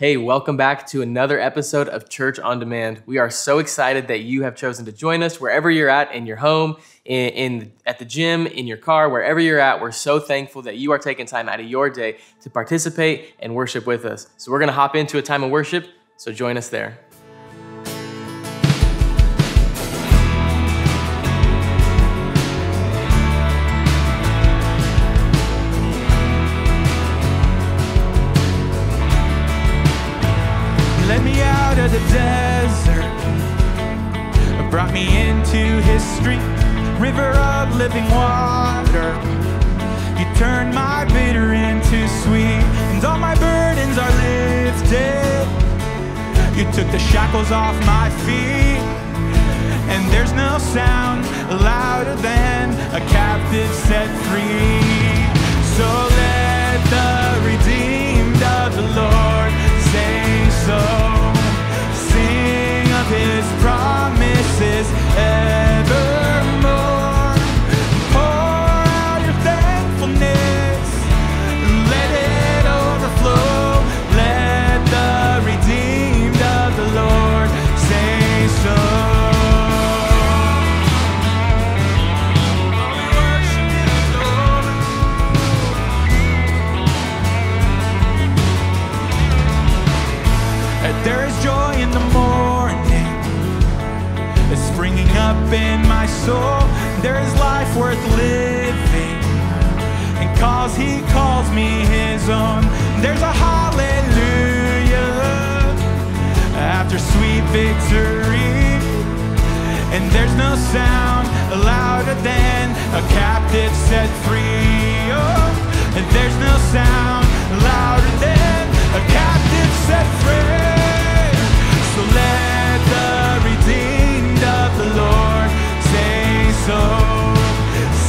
Hey, welcome back to another episode of Church on Demand. We are so excited that you have chosen to join us wherever you're at in your home, in, in, at the gym, in your car, wherever you're at. We're so thankful that you are taking time out of your day to participate and worship with us. So we're going to hop into a time of worship, so join us there. Living water. You turned my bitter into sweet, and all my burdens are lifted. You took the shackles off my feet, and there's no sound louder than a captive set free. There is life worth living, and cause He calls me His own. There's a hallelujah after sweet victory. And there's no sound louder than a captive set free. Oh, and there's no sound louder than a captive set free. So let the redeemed of the Lord so.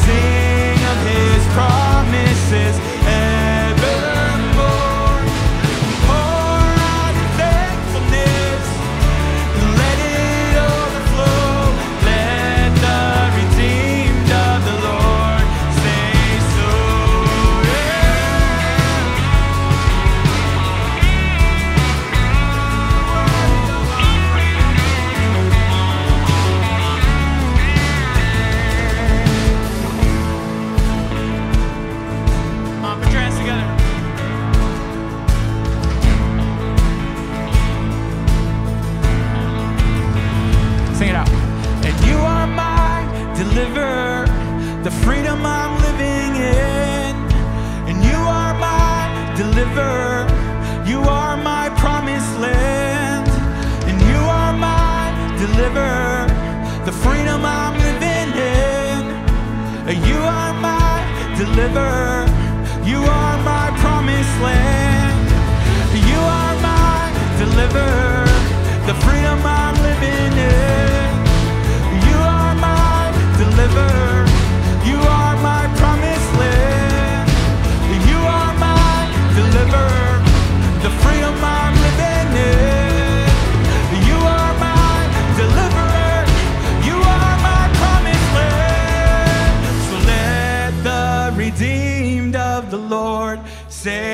Sing of his promises deliverer, you are my promised land. You are my deliverer, the freedom I'm living in. You are my deliverer, say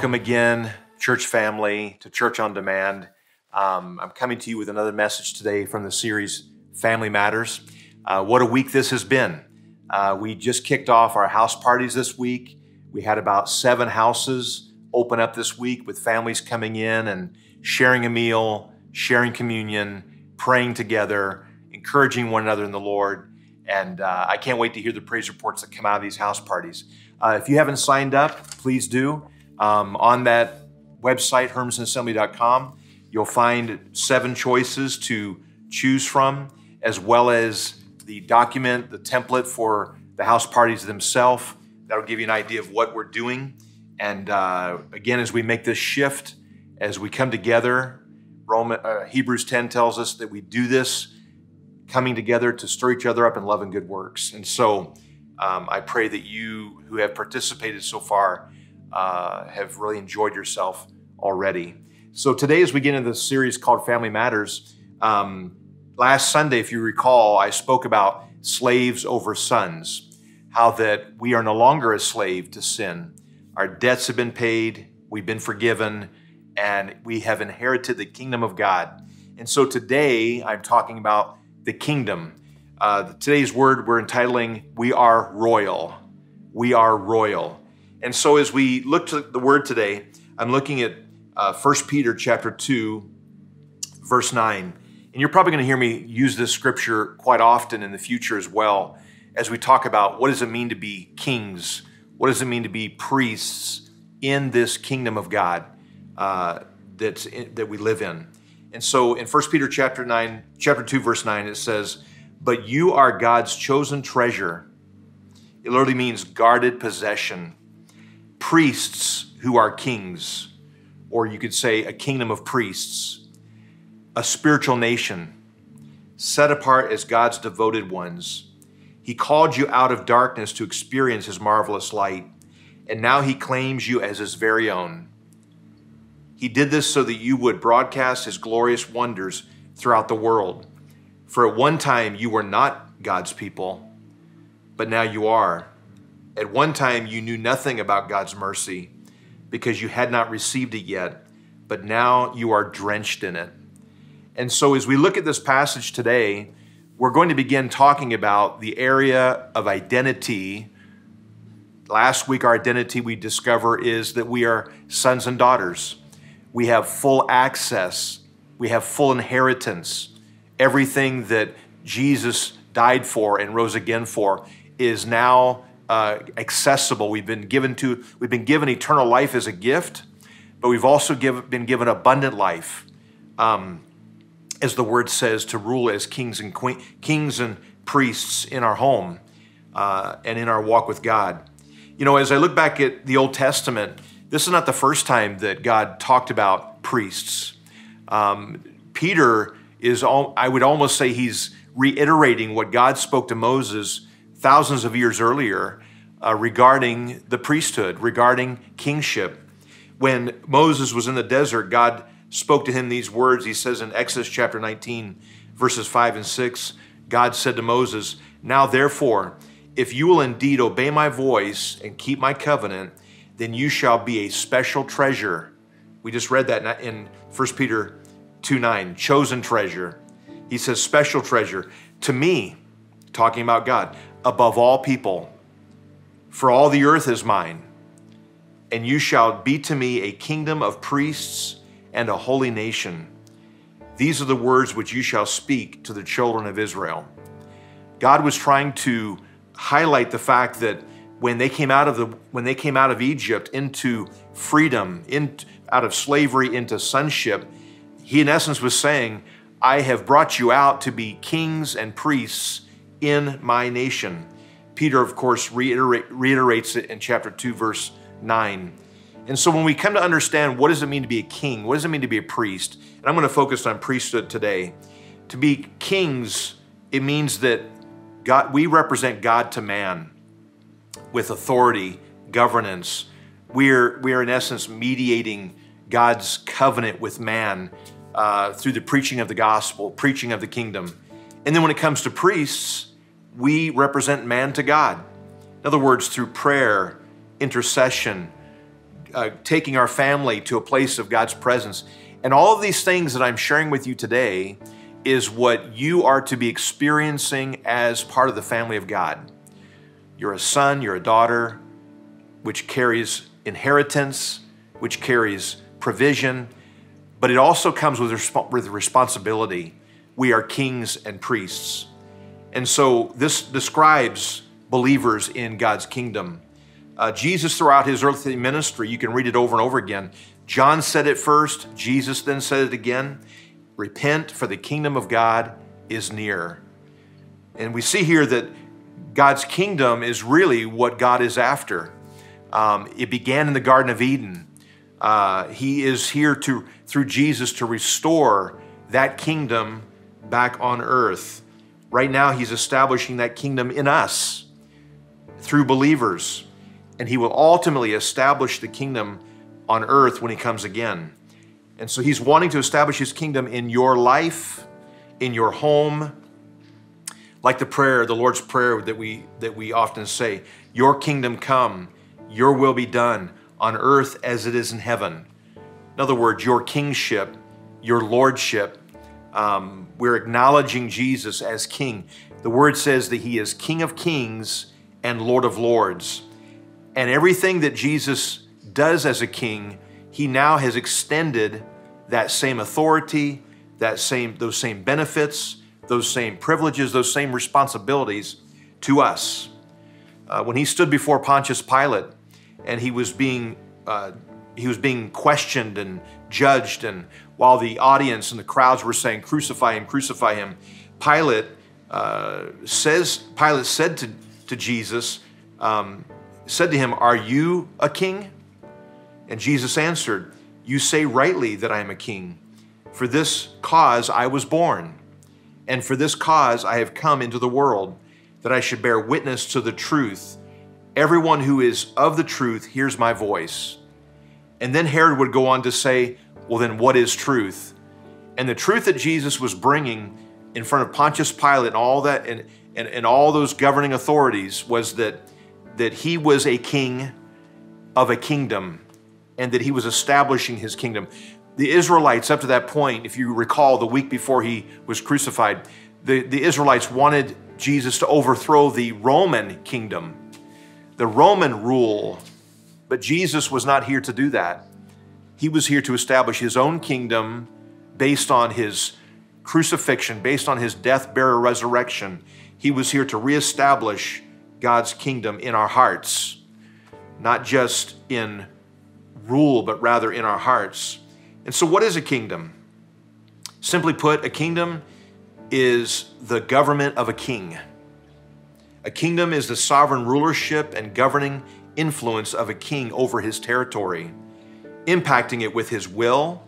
Welcome again, church family, to Church on Demand. Um, I'm coming to you with another message today from the series Family Matters. Uh, what a week this has been. Uh, we just kicked off our house parties this week. We had about seven houses open up this week with families coming in and sharing a meal, sharing communion, praying together, encouraging one another in the Lord. And uh, I can't wait to hear the praise reports that come out of these house parties. Uh, if you haven't signed up, please do. Um, on that website, hermistonassembly.com, you'll find seven choices to choose from, as well as the document, the template for the house parties themselves. That'll give you an idea of what we're doing. And uh, again, as we make this shift, as we come together, Roman, uh, Hebrews 10 tells us that we do this coming together to stir each other up in love and good works. And so um, I pray that you who have participated so far uh, have really enjoyed yourself already. So today, as we get into the series called Family Matters, um, last Sunday, if you recall, I spoke about slaves over sons, how that we are no longer a slave to sin. Our debts have been paid, we've been forgiven, and we have inherited the kingdom of God. And so today, I'm talking about the kingdom. Uh, today's word we're entitling "We Are Royal." We are royal. And so, as we look to the word today, I'm looking at uh, 1 Peter chapter 2, verse 9. And you're probably going to hear me use this scripture quite often in the future as well, as we talk about what does it mean to be kings? What does it mean to be priests in this kingdom of God uh, that's in, that we live in? And so, in 1 Peter chapter 9, chapter 2, verse 9, it says, But you are God's chosen treasure. It literally means guarded possession. Priests who are kings, or you could say a kingdom of priests, a spiritual nation, set apart as God's devoted ones. He called you out of darkness to experience his marvelous light, and now he claims you as his very own. He did this so that you would broadcast his glorious wonders throughout the world. For at one time you were not God's people, but now you are. At one time you knew nothing about God's mercy because you had not received it yet, but now you are drenched in it. And so, as we look at this passage today, we're going to begin talking about the area of identity. Last week, our identity we discover is that we are sons and daughters. We have full access, we have full inheritance. Everything that Jesus died for and rose again for is now uh, accessible. We've been given to we've been given eternal life as a gift, but we've also give, been given abundant life, um, as the word says, to rule as kings and queen, kings and priests in our home uh, and in our walk with God. You know, as I look back at the Old Testament, this is not the first time that God talked about priests. Um, Peter is, all, I would almost say, he's reiterating what God spoke to Moses thousands of years earlier uh, regarding the priesthood, regarding kingship. When Moses was in the desert, God spoke to him these words. He says in Exodus chapter 19, verses 5 and 6, God said to Moses, Now therefore, If you will indeed obey my voice and keep my covenant, then you shall be a special treasure. We just read that in 1 Peter 2 9, chosen treasure. He says, special treasure to me, talking about God, above all people. For all the earth is mine, and you shall be to me a kingdom of priests and a holy nation. These are the words which you shall speak to the children of Israel. God was trying to highlight the fact that when they came out of the when they came out of Egypt into freedom, in, out of slavery into sonship, he in essence was saying, I have brought you out to be kings and priests in my nation. Peter, of course, reiterate, reiterates it in chapter 2, verse 9. And so when we come to understand what does it mean to be a king, what does it mean to be a priest, and I'm going to focus on priesthood today. To be kings, it means that God, we represent God to man with authority, governance. We're, we're in essence mediating God's covenant with man uh, through the preaching of the gospel, preaching of the kingdom. And then when it comes to priests, we represent man to God. In other words, through prayer, intercession, uh, taking our family to a place of God's presence. And all of these things that I'm sharing with you today is what you are to be experiencing as part of the family of God. You're a son, you're a daughter, which carries inheritance, which carries provision, but it also comes with, resp- with responsibility. We are kings and priests. And so this describes believers in God's kingdom. Uh, Jesus, throughout his earthly ministry, you can read it over and over again. John said it first, Jesus then said it again. Repent, for the kingdom of God is near. And we see here that God's kingdom is really what God is after. Um, it began in the Garden of Eden. Uh, he is here to, through Jesus, to restore that kingdom back on earth. Right now, He's establishing that kingdom in us through believers and he will ultimately establish the kingdom on earth when he comes again. And so he's wanting to establish his kingdom in your life, in your home, like the prayer, the Lord's prayer that we that we often say, "Your kingdom come, your will be done on earth as it is in heaven." In other words, your kingship, your lordship. Um, we're acknowledging Jesus as King. The Word says that He is King of Kings and Lord of Lords. And everything that Jesus does as a king, he now has extended that same authority, that same those same benefits, those same privileges, those same responsibilities to us. Uh, when he stood before Pontius Pilate and he was being uh, he was being questioned and judged, and while the audience and the crowds were saying, "Crucify him! Crucify him!" Pilate uh, says Pilate said to to Jesus, um, said to him, Are you a king? And Jesus answered, You say rightly that I am a king. For this cause I was born, and for this cause I have come into the world, that I should bear witness to the truth. Everyone who is of the truth hears my voice. And then Herod would go on to say, Well, then what is truth? And the truth that Jesus was bringing in front of Pontius Pilate and all that and, and, and all those governing authorities was that that he was a king of a kingdom and that he was establishing his kingdom. The Israelites, up to that point, if you recall the week before he was crucified, the, the Israelites wanted Jesus to overthrow the Roman kingdom, the Roman rule. But Jesus was not here to do that. He was here to establish his own kingdom based on his crucifixion, based on his death, burial, resurrection. He was here to reestablish God's kingdom in our hearts, not just in rule, but rather in our hearts. And so, what is a kingdom? Simply put, a kingdom is the government of a king. A kingdom is the sovereign rulership and governing influence of a king over his territory, impacting it with his will,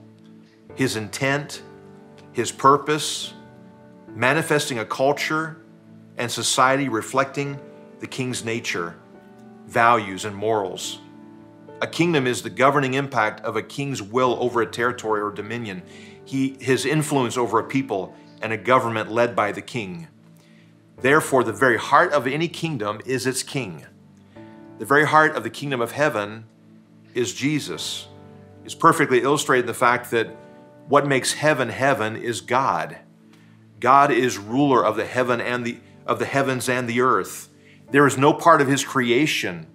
his intent, his purpose, manifesting a culture and society reflecting the king's nature, values, and morals. A kingdom is the governing impact of a king's will over a territory or dominion, he, his influence over a people, and a government led by the king. Therefore, the very heart of any kingdom is its king. The very heart of the kingdom of heaven is Jesus. It's perfectly illustrated in the fact that what makes heaven heaven is God. God is ruler of the heaven and the of the heavens and the earth. There is no part of his creation.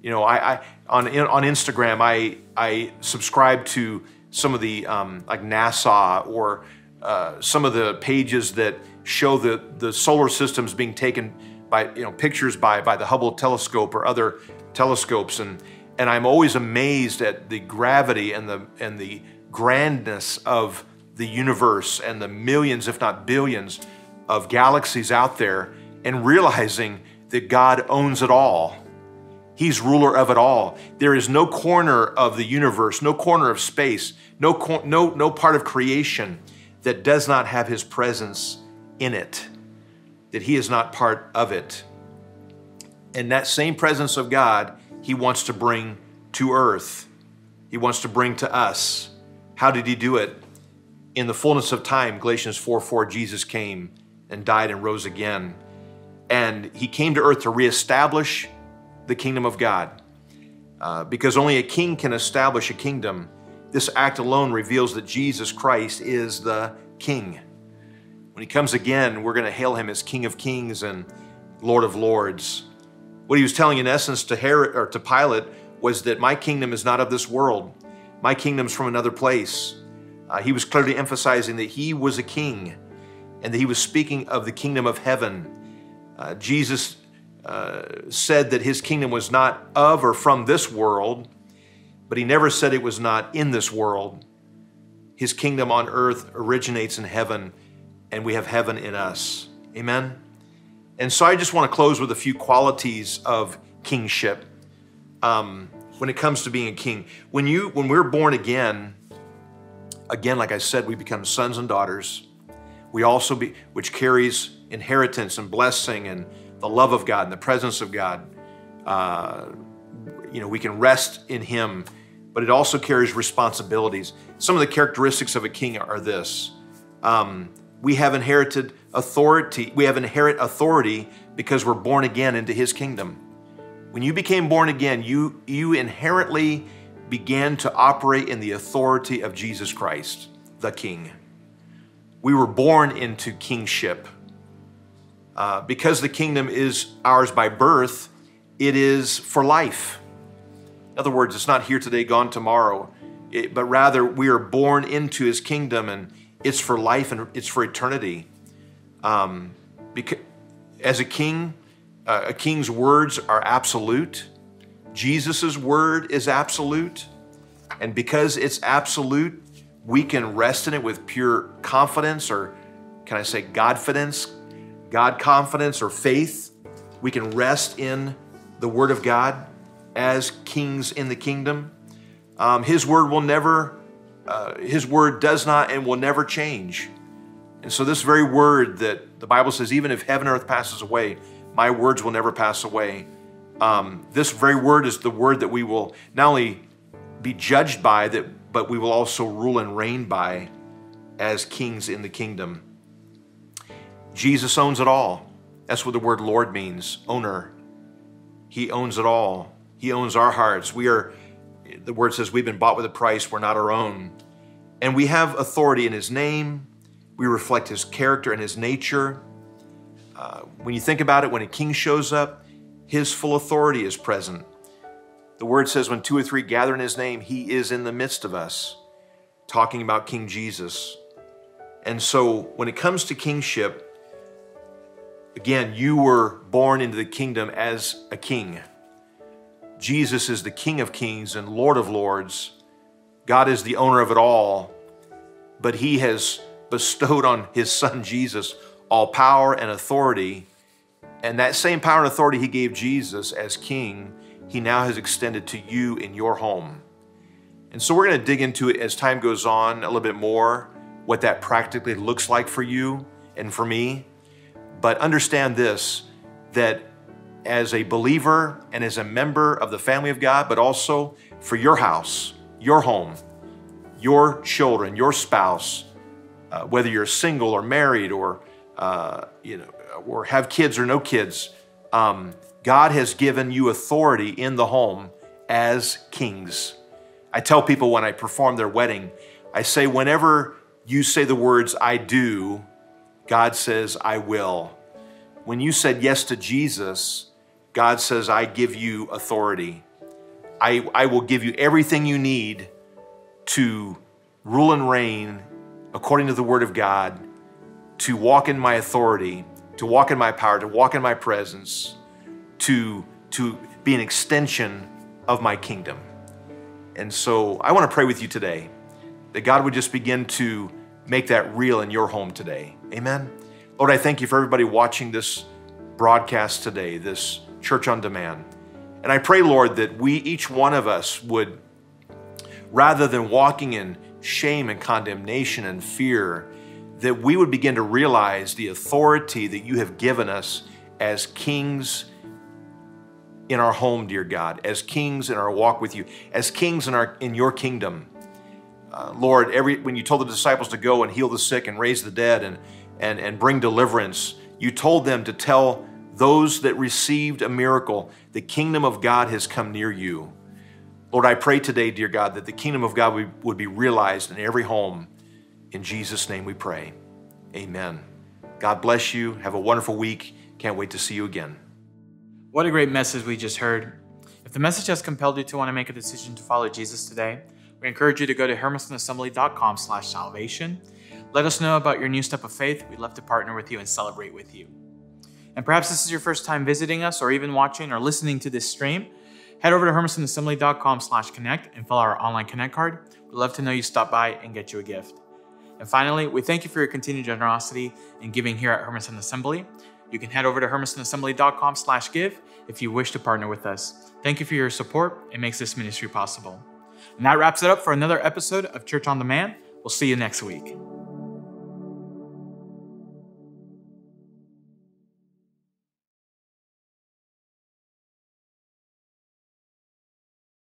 You know, I, I on on Instagram I I subscribe to some of the um, like NASA or uh, some of the pages that show the the solar systems being taken by you know pictures by by the Hubble telescope or other telescopes and and I'm always amazed at the gravity and the and the grandness of the universe and the millions if not billions of galaxies out there and realizing that God owns it all. He's ruler of it all. There is no corner of the universe, no corner of space, no, no, no part of creation that does not have his presence in it, that he is not part of it. And that same presence of God, he wants to bring to earth. He wants to bring to us. How did he do it? In the fullness of time, Galatians 4 4, Jesus came and died and rose again. And he came to earth to reestablish the kingdom of God. Uh, because only a king can establish a kingdom. This act alone reveals that Jesus Christ is the king. When he comes again, we're going to hail him as King of Kings and Lord of Lords. What he was telling, in essence, to Herod or to Pilate was that my kingdom is not of this world. My kingdom's from another place. Uh, he was clearly emphasizing that he was a king and that he was speaking of the kingdom of heaven. Uh, Jesus uh, said that his kingdom was not of or from this world, but he never said it was not in this world. His kingdom on earth originates in heaven, and we have heaven in us. Amen? And so I just want to close with a few qualities of kingship um, when it comes to being a king. When, you, when we're born again, again, like I said, we become sons and daughters. We also be, which carries inheritance and blessing and the love of God and the presence of God. Uh, you know, we can rest in Him, but it also carries responsibilities. Some of the characteristics of a king are this: um, we have inherited authority. We have inherit authority because we're born again into His kingdom. When you became born again, you you inherently began to operate in the authority of Jesus Christ, the King. We were born into kingship. Uh, because the kingdom is ours by birth, it is for life. In other words, it's not here today, gone tomorrow, it, but rather we are born into his kingdom and it's for life and it's for eternity. Um, because, as a king, uh, a king's words are absolute. Jesus' word is absolute. And because it's absolute, we can rest in it with pure confidence, or can I say Godfidence, God confidence, or faith. We can rest in the Word of God as kings in the kingdom. Um, his Word will never, uh, His Word does not and will never change. And so, this very word that the Bible says, even if heaven and earth passes away, my words will never pass away. Um, this very word is the word that we will not only be judged by, that but we will also rule and reign by as kings in the kingdom. Jesus owns it all. That's what the word Lord means owner. He owns it all. He owns our hearts. We are, the word says, we've been bought with a price. We're not our own. And we have authority in His name. We reflect His character and His nature. Uh, when you think about it, when a king shows up, His full authority is present. The word says, when two or three gather in his name, he is in the midst of us, talking about King Jesus. And so when it comes to kingship, again, you were born into the kingdom as a king. Jesus is the King of kings and Lord of lords. God is the owner of it all, but he has bestowed on his son Jesus all power and authority. And that same power and authority he gave Jesus as king he now has extended to you in your home. And so we're going to dig into it as time goes on a little bit more, what that practically looks like for you and for me. But understand this that as a believer and as a member of the family of God, but also for your house, your home, your children, your spouse, uh, whether you're single or married or uh, you know or have kids or no kids, um, God has given you authority in the home as kings. I tell people when I perform their wedding, I say, whenever you say the words, I do, God says, I will. When you said yes to Jesus, God says, I give you authority. I, I will give you everything you need to rule and reign according to the Word of God, to walk in my authority, to walk in my power, to walk in my presence, to, to be an extension of my kingdom. And so I want to pray with you today that God would just begin to make that real in your home today. Amen. Lord, I thank you for everybody watching this broadcast today, this church on demand. And I pray, Lord, that we, each one of us, would, rather than walking in shame and condemnation and fear, that we would begin to realize the authority that you have given us as kings in our home, dear God, as kings in our walk with you, as kings in our in your kingdom. Uh, Lord, every when you told the disciples to go and heal the sick and raise the dead and and and bring deliverance, you told them to tell those that received a miracle, the kingdom of God has come near you. Lord, I pray today, dear God, that the kingdom of God would be realized in every home. In Jesus' name we pray. Amen. God bless you. Have a wonderful week. Can't wait to see you again. What a great message we just heard. If the message has compelled you to want to make a decision to follow Jesus today, we encourage you to go to hermistonassembly.com slash salvation. Let us know about your new step of faith. We'd love to partner with you and celebrate with you. And perhaps this is your first time visiting us or even watching or listening to this stream. Head over to hermistonassembly.com slash connect and fill out our online connect card. We'd love to know you stop by and get you a gift. And finally, we thank you for your continued generosity and giving here at Hermiston Assembly. You can head over to hermistonassembly.com slash give if you wish to partner with us. Thank you for your support. It makes this ministry possible. And that wraps it up for another episode of Church on Demand. We'll see you next week.